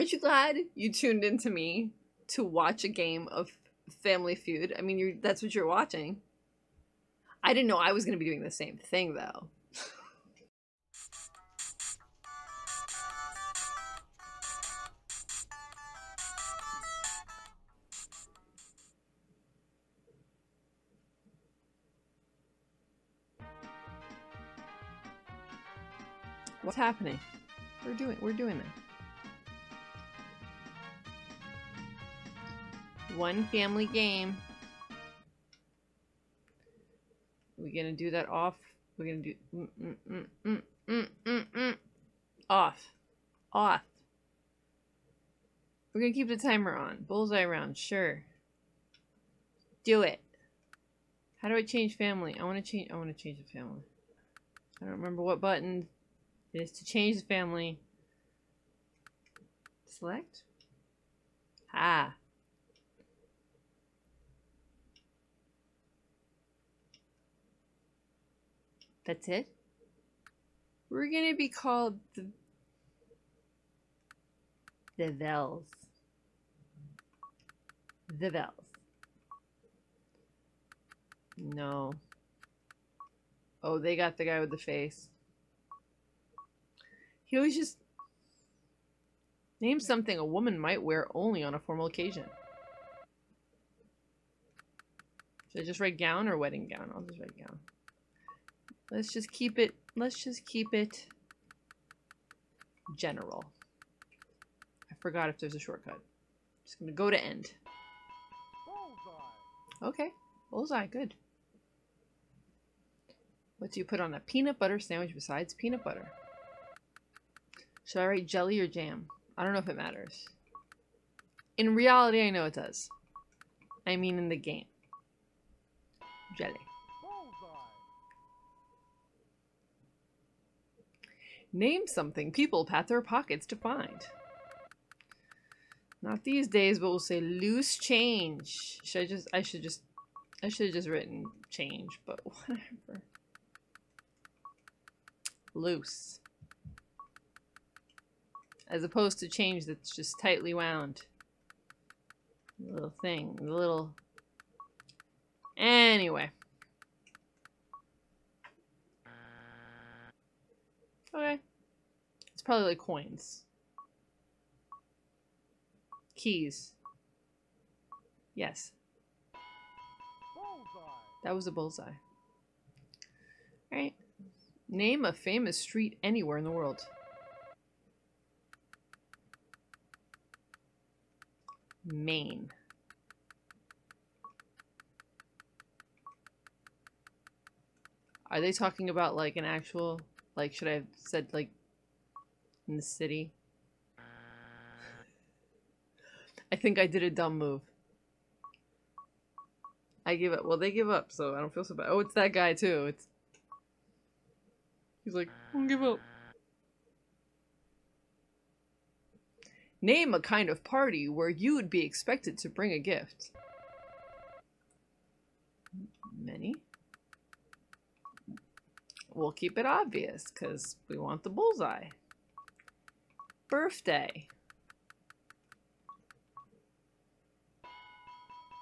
Aren't you glad you tuned into me to watch a game of Family Feud? I mean, that's what you're watching. I didn't know I was going to be doing the same thing though. What's happening? We're doing we're doing that. One family game. We're gonna do that off. We're gonna do mm, mm, mm, mm, mm, mm, off. Off. We're gonna keep the timer on. Bullseye round, sure. Do it. How do I change family? I wanna change I wanna change the family. I don't remember what button it is to change the family. Select? Ah. That's it? We're gonna be called the the Vels. The Vels. No. Oh, they got the guy with the face. He always just name something a woman might wear only on a formal occasion. Should I just write gown or wedding gown? I'll just write gown. Let's just keep it, let's just keep it general. I forgot if there's a shortcut. Just gonna go to end. Okay, bullseye, good. What do you put on a peanut butter sandwich besides peanut butter? Should I write jelly or jam? I don't know if it matters. In reality, I know it does. I mean in the game. Jelly. Name something people pat their pockets to find. Not these days, but we'll say loose change. Should I just, I should just, I should have just written change, but whatever. Loose. As opposed to change that's just tightly wound. Little thing, the little... Anyway. Okay. It's probably like coins. Keys. Yes. Bullseye. That was a bullseye. Alright. Name a famous street anywhere in the world. Main. Are they talking about like an actual like should I have said like in the city? I think I did a dumb move. I give up. Well, they give up, so I don't feel so bad. Oh, it's that guy too. It's He's like, don't give up. Name a kind of party where you would be expected to bring a gift. Many. We'll keep it obvious because we want the bullseye. Birthday.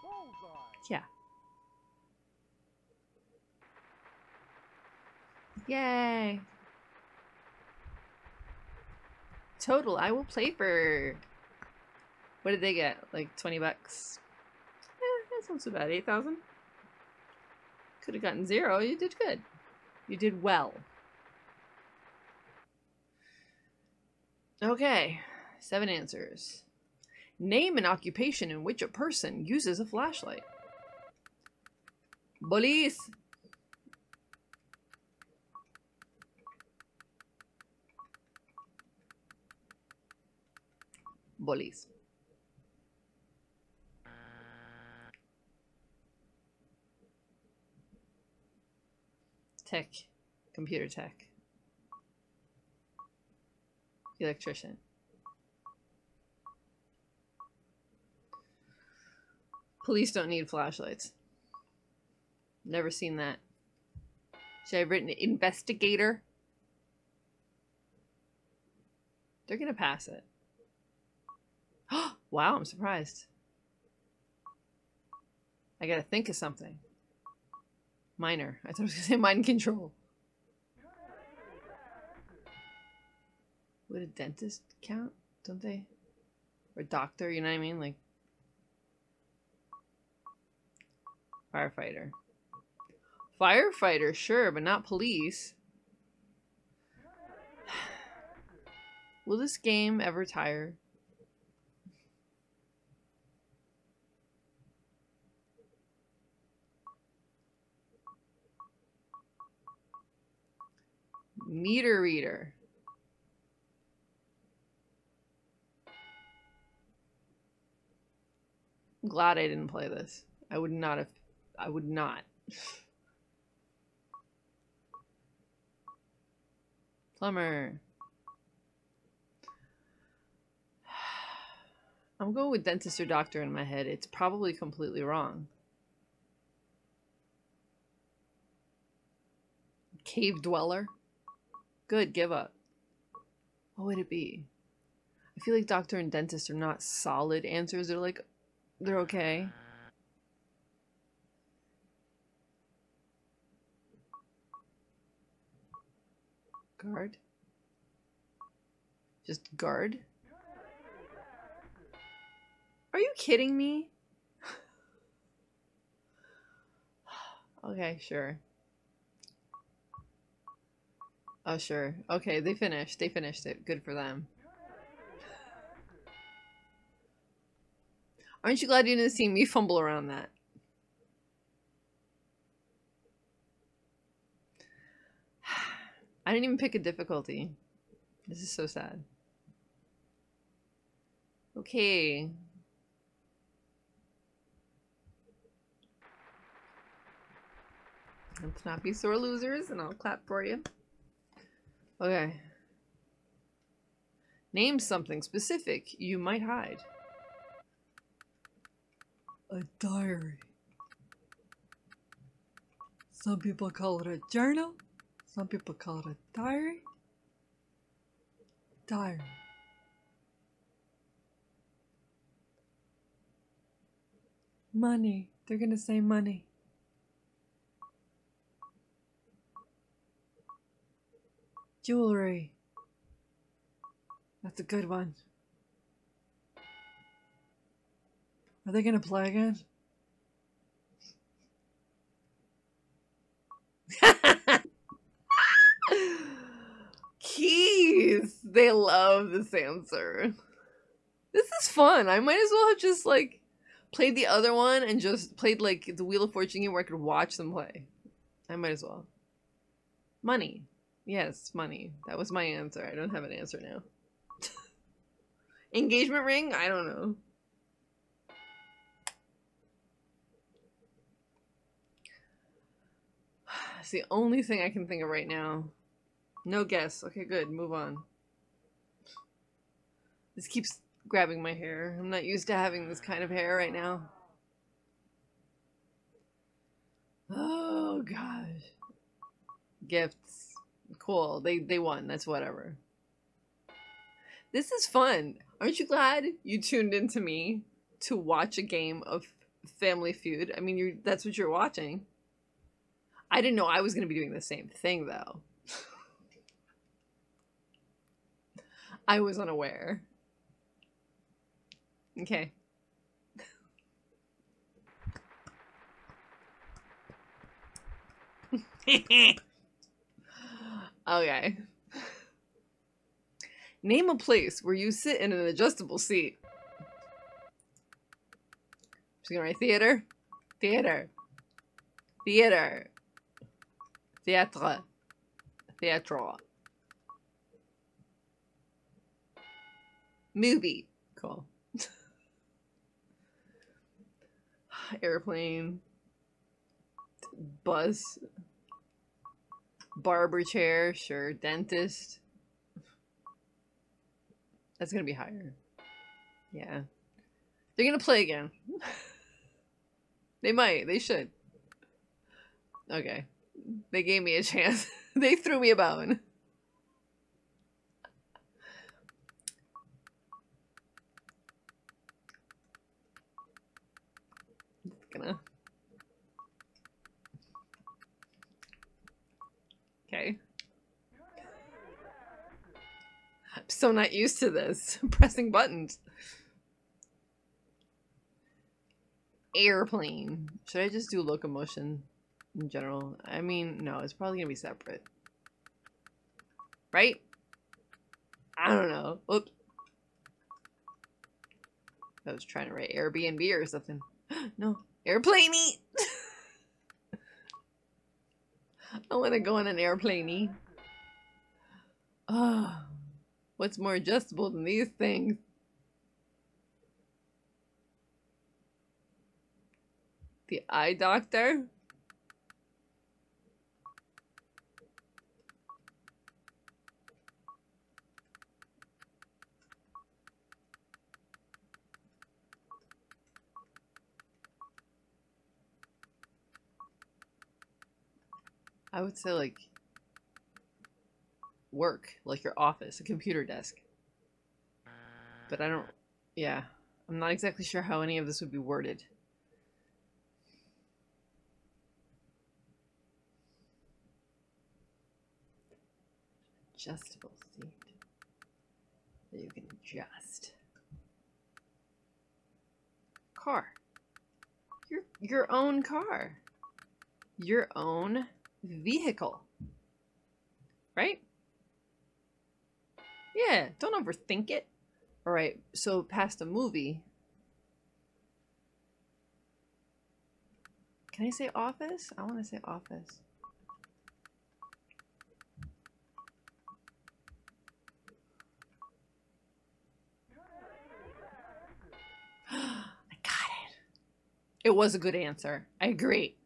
Bullseye. Yeah. Yay. Total, I will play for... What did they get? Like 20 bucks? Eh, that sounds about 8,000. Could have gotten zero. You did good. You did well. Okay, seven answers. Name an occupation in which a person uses a flashlight. Police. Police. Tech. Computer tech. Electrician. Police don't need flashlights. Never seen that. Should I have written investigator? They're gonna pass it. Wow, I'm surprised. I gotta think of something. Miner. I thought I was gonna say mind control. Would a dentist count? Don't they? Or doctor, you know what I mean? Like firefighter. Firefighter, sure, but not police. Will this game ever tire? Meter reader. I'm glad I didn't play this. I would not have. I would not. Plumber. I'm going with dentist or doctor in my head. It's probably completely wrong. Cave dweller. Good, give up. What would it be? I feel like doctor and dentist are not solid answers. They're like, they're okay. Guard? Just guard? Are you kidding me? okay, sure. Oh, sure. Okay, they finished. They finished it. Good for them. Aren't you glad you didn't see me fumble around that? I didn't even pick a difficulty. This is so sad. Okay. Let's not be sore losers, and I'll clap for you. Okay. Name something specific you might hide. A diary. Some people call it a journal. Some people call it a diary. Diary. Money. They're gonna say money. Jewelry. That's a good one. Are they gonna play again? Keys! They love this answer. This is fun. I might as well have just like played the other one and just played like the Wheel of Fortune game where I could watch them play. I might as well. Money. Yes, money. That was my answer. I don't have an answer now. Engagement ring? I don't know. It's the only thing I can think of right now. No guess. Okay, good. Move on. This keeps grabbing my hair. I'm not used to having this kind of hair right now. Oh, gosh. Gifts. Cool. They, they won. That's whatever. This is fun. Aren't you glad you tuned into me to watch a game of Family Feud? I mean, you're that's what you're watching. I didn't know I was going to be doing the same thing, though. I was unaware. Okay. okay. Name a place where you sit in an adjustable seat. Just gonna write theater. Theater. Theater. Theatre. Theatre. Movie. Cool. Airplane. Bus. Barber chair. Sure. Dentist. That's gonna be higher. Yeah. They're gonna play again. they might. They should. Okay. They gave me a chance. they threw me a bone. Gonna... Okay. I'm so not used to this. Pressing buttons. Airplane. Should I just do locomotion? In general? I mean, no, it's probably gonna be separate. Right? I don't know. Oops. I was trying to write Airbnb or something. no. Airplaney! I want to go on an airplaney. Ah, oh, what's more adjustable than these things? The eye doctor? I would say like work, like your office, a computer desk. But I don't, yeah, I'm not exactly sure how any of this would be worded. Adjustable seat that you can adjust. Car. Your your own car. Your own vehicle. Right? Yeah, don't overthink it. All right, so past a movie. Can I say office? I want to say office. I got it. It was a good answer. I agree.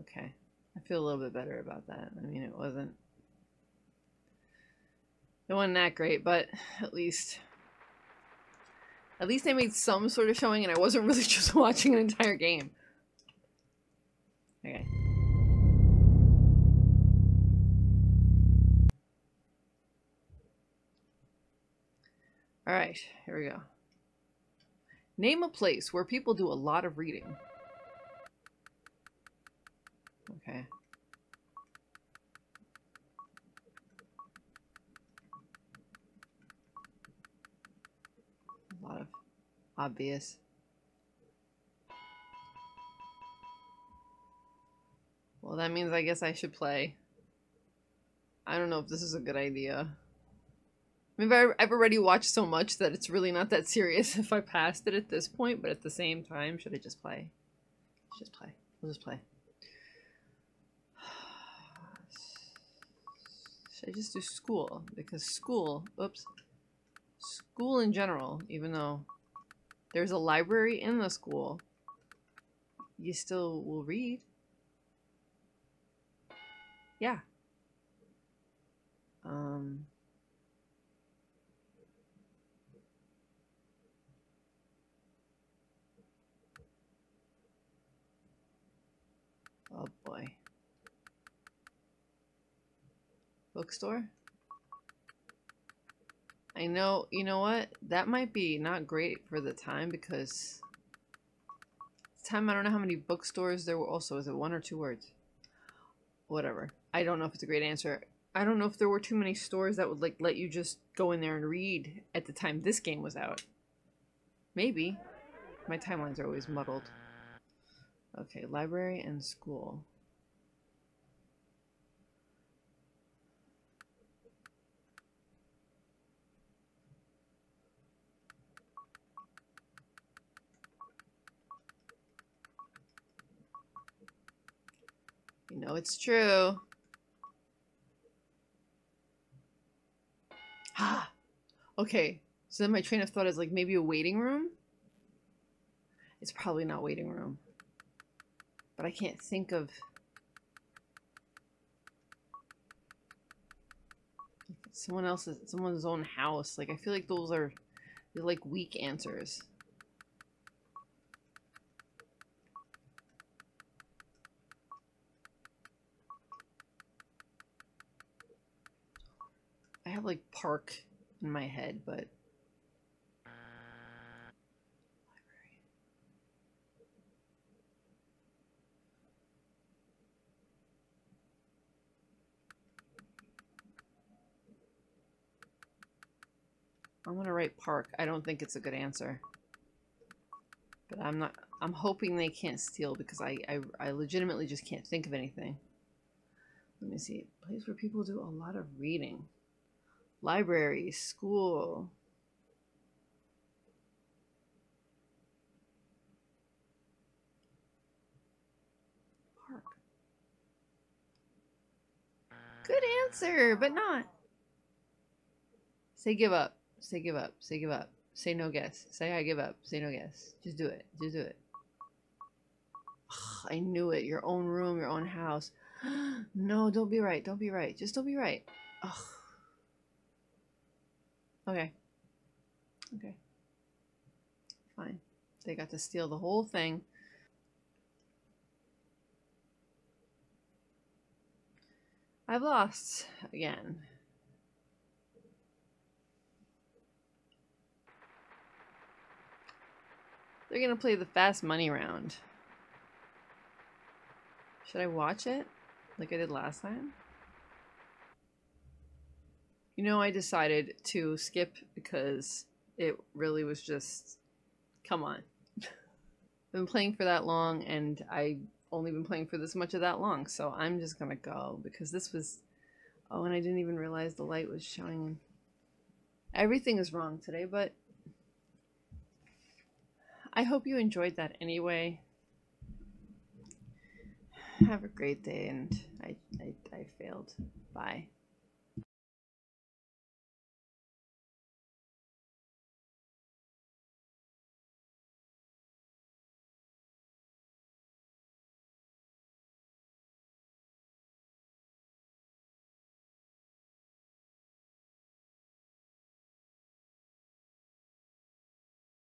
Okay. I feel a little bit better about that. I mean, it wasn't it wasn't that great, but at least at least I made some sort of showing and I wasn't really just watching an entire game. Okay. Alright, here we go. Name a place where people do a lot of reading. Okay. A lot of obvious. Well, that means I guess I should play. I don't know if this is a good idea. I mean, I've already watched so much that it's really not that serious if I passed it at this point, but at the same time, should I just play? Just play. We'll just play. I just do school? Because school, oops, school in general, even though there's a library in the school, you still will read. Yeah. Um... Oh boy. Bookstore? I know, you know what? That might be not great for the time because time I don't know how many bookstores there were also. Is it one or two words? Whatever. I don't know if it's a great answer. I don't know if there were too many stores that would like let you just go in there and read at the time this game was out. Maybe. My timelines are always muddled. Okay, library and school. Know it's true. Ah, okay. So then my train of thought is like maybe a waiting room? It's probably not waiting room. But I can't think of... Someone else's, someone's own house. Like, I feel like those are, they're like weak answers. Have like park in my head, but I'm gonna write park. I don't think it's a good answer. But I'm not I'm hoping they can't steal because I, I, I legitimately just can't think of anything. Let me see. Place where people do a lot of reading. Library, school. Park. Good answer, but not. Say give up. Say give up. Say give up. Say no guess. Say I give up. Say no guess. Just do it. Just do it. I knew it. Your own room, your own house. no, don't be right. Don't be right. Just don't be right. Ugh. Okay. Okay. Fine. They got to steal the whole thing. I've lost again. They're gonna play the fast money round. Should I watch it? Like I did last time? You know, I decided to skip because it really was just... Come on. I've been playing for that long and I only been playing for this much of that long, so I'm just gonna go because this was... Oh, and I didn't even realize the light was showing. Everything is wrong today, but I hope you enjoyed that anyway. Have a great day, and I, I, I failed. Bye.